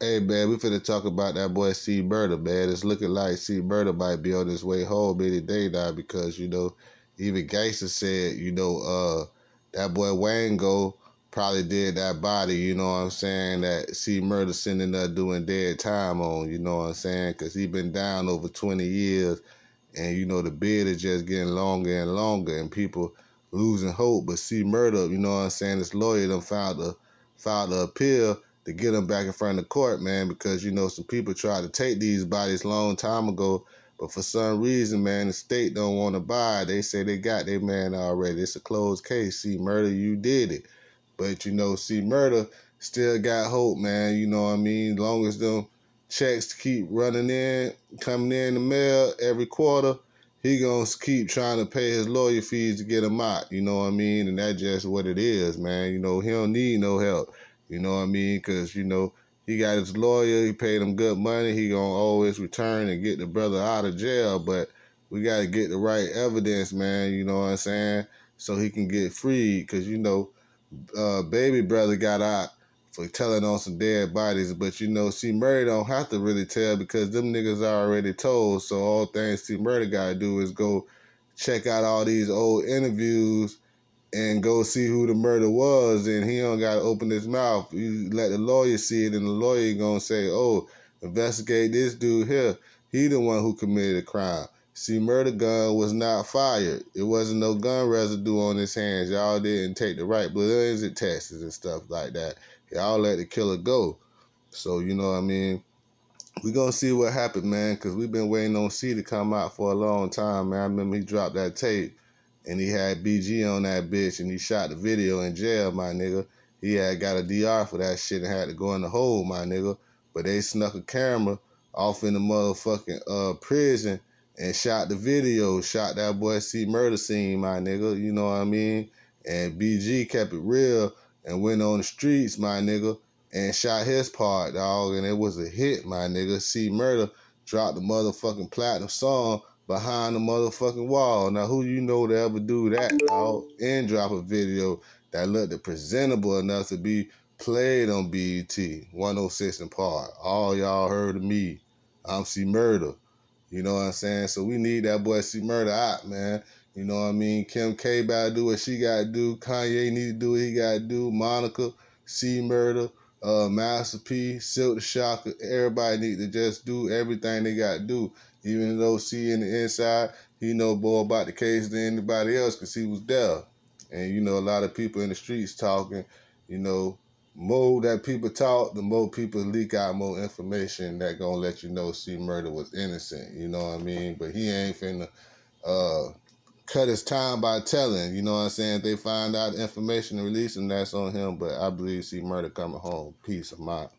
Hey man, we finna talk about that boy C Murder, man. It's looking like C Murder might be on his way home any day now because, you know, even Gangsta said, you know, uh, that boy Wango probably did that body, you know what I'm saying, that C Murder sending there doing dead time on, you know what I'm saying? Because he been down over 20 years and, you know, the bid is just getting longer and longer and people losing hope. But C Murder, you know what I'm saying, this lawyer done filed a, filed a appeal to get them back in front of the court, man, because you know some people tried to take these bodies long time ago, but for some reason, man, the state don't want to buy. They say they got their man already. It's a closed case. C Murder, you did it, but you know, C Murder still got hope, man. You know what I mean? Long as them checks keep running in, coming in the mail every quarter, he gonna keep trying to pay his lawyer fees to get him out. You know what I mean? And that's just what it is, man. You know, he don't need no help. You know what I mean? Because, you know, he got his lawyer. He paid him good money. He to always return and get the brother out of jail. But we got to get the right evidence, man. You know what I'm saying? So he can get free. Because, you know, uh, baby brother got out for telling on some dead bodies. But, you know, C Murder don't have to really tell because them niggas are already told. So all things C Murder got to do is go check out all these old interviews and go see who the murder was, and he don't got to open his mouth. You let the lawyer see it, and the lawyer gonna say, "Oh, investigate this dude here. He the one who committed a crime." See, murder gun was not fired. It wasn't no gun residue on his hands. Y'all didn't take the right ballistic tests and stuff like that. Y'all let the killer go. So you know what I mean. We gonna see what happened, man, because we've been waiting on C to come out for a long time, man. I remember he dropped that tape and he had BG on that bitch and he shot the video in jail, my nigga. He had got a DR for that shit and had to go in the hole, my nigga. But they snuck a camera off in the motherfucking uh prison and shot the video, shot that boy C murder scene, my nigga. You know what I mean? And BG kept it real and went on the streets, my nigga, and shot his part, dog. And it was a hit, my nigga. C murder dropped the motherfucking platinum song behind the motherfucking wall. Now, who you know to ever do that, dog? And drop a video that looked presentable enough to be played on BET 106 and Park. All y'all heard of me. I'm C Murder. You know what I'm saying? So we need that boy C Murder out, man. You know what I mean? Kim K gotta do what she gotta do. Kanye need to do what he gotta do. Monica, C Murder, uh, Master P, Silk the Shocker. Everybody need to just do everything they gotta do. Even though C in the inside, he know more about the case than anybody else because he was there. And you know, a lot of people in the streets talking, you know, more that people talk, the more people leak out more information that gonna let you know C Murder was innocent. You know what I mean? But he ain't finna uh, cut his time by telling. You know what I'm saying? They find out information and release, and that's on him. But I believe C Murder coming home. Peace of mind.